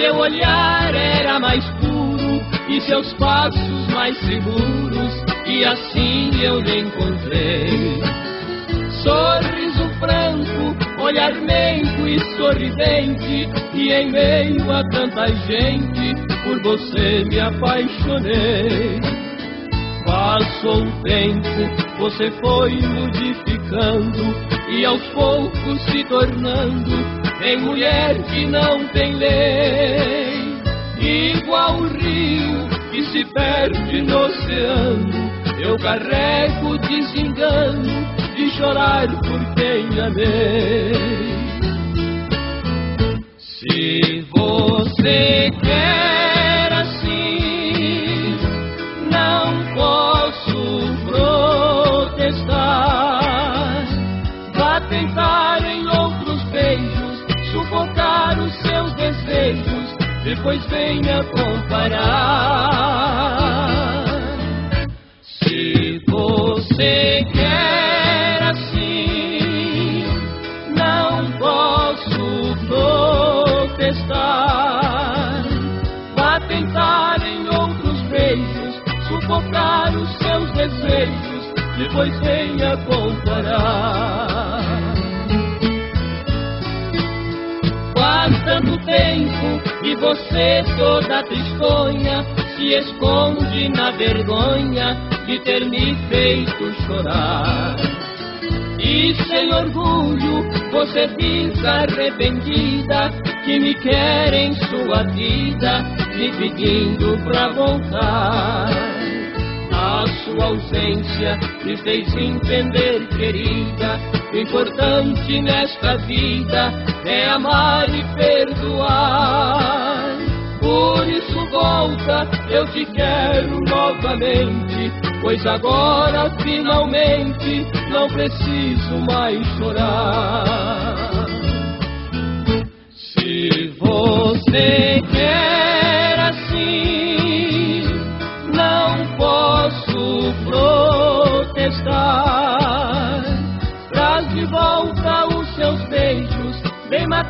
Seu olhar era mais puro e seus passos mais seguros, e assim eu lhe encontrei. Sorriso franco, olhar meigo e sorridente, e em meio a tanta gente, por você me apaixonei. Passou o tempo, você foi modificando e aos poucos se tornando em mulher que não tem lei. Igual o rio que se perde no oceano, eu carrego desengano de chorar por quem amei. Se você quer depois venha comparar. Se você quer assim, não posso protestar. Vá tentar em outros beijos sufocar os seus desejos, depois venha comparar. Tanto tempo e você toda tristonha se esconde na vergonha de ter me feito chorar. E sem orgulho você diz arrependida que me quer em sua vida, me pedindo pra voltar. A sua ausência me fez entender, querida, o importante nesta vida é amar e perdoar. Por isso volta, eu te quero novamente, pois agora finalmente não preciso mais chorar.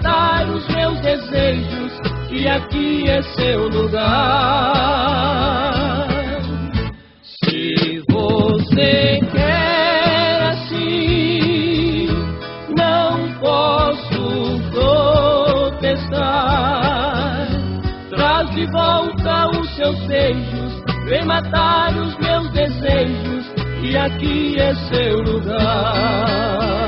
Matar os meus desejos, que aqui é seu lugar. Se você quer assim, não posso protestar. Traz de volta os seus beijos, vem matar os meus desejos, que aqui é seu lugar.